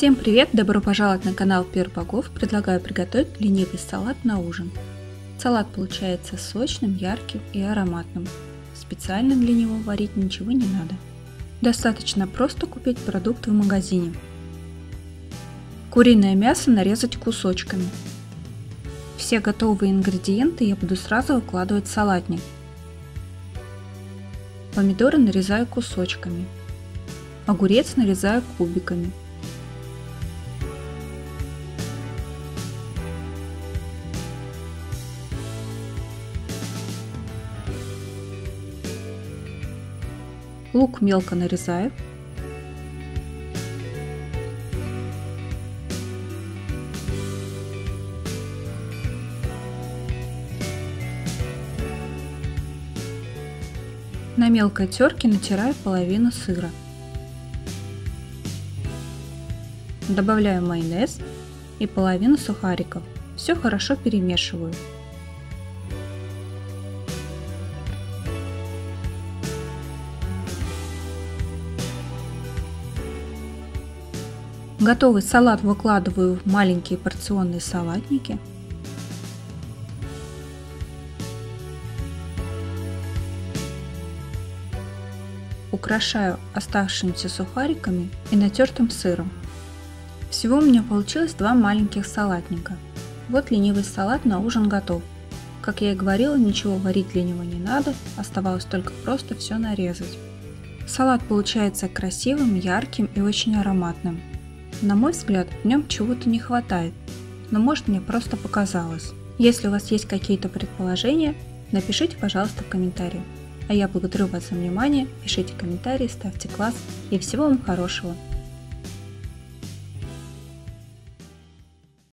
Всем привет! Добро пожаловать на канал Перпаков. Предлагаю приготовить ленивый салат на ужин. Салат получается сочным, ярким и ароматным. Специально для него варить ничего не надо. Достаточно просто купить продукты в магазине. Куриное мясо нарезать кусочками. Все готовые ингредиенты я буду сразу выкладывать в салатник. Помидоры нарезаю кусочками. Огурец нарезаю кубиками. Лук мелко нарезаю. На мелкой терке натираю половину сыра. Добавляю майонез и половину сухариков. Все хорошо перемешиваю. Готовый салат выкладываю в маленькие порционные салатники. Украшаю оставшимися сухариками и натертым сыром. Всего у меня получилось два маленьких салатника. Вот ленивый салат на ужин готов. Как я и говорила, ничего варить для него не надо, оставалось только просто все нарезать. Салат получается красивым, ярким и очень ароматным. На мой взгляд, в нем чего-то не хватает, но может мне просто показалось. Если у вас есть какие-то предположения, напишите, пожалуйста, в комментарии. А я благодарю вас за внимание, пишите комментарии, ставьте класс и всего вам хорошего.